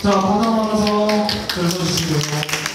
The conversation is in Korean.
자, 받아와서 들어주시고요.